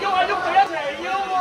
喐啊，喐佢一齐要。啊。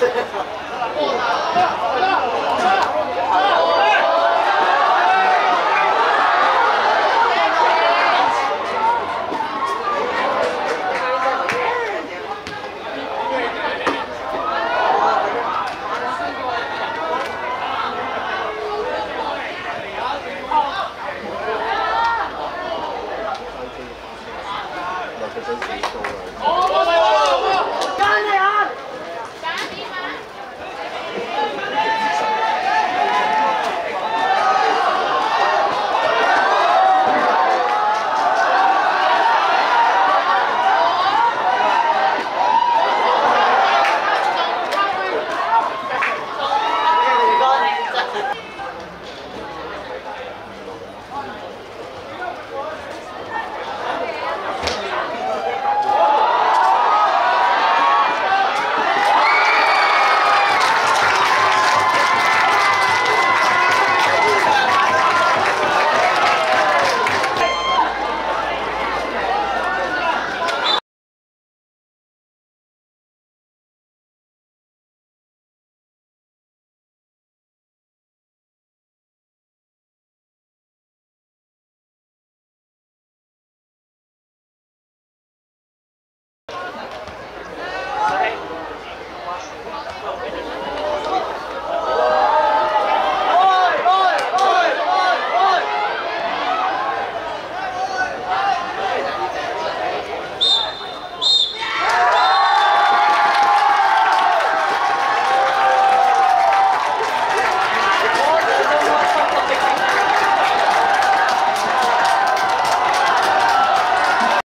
真是够了。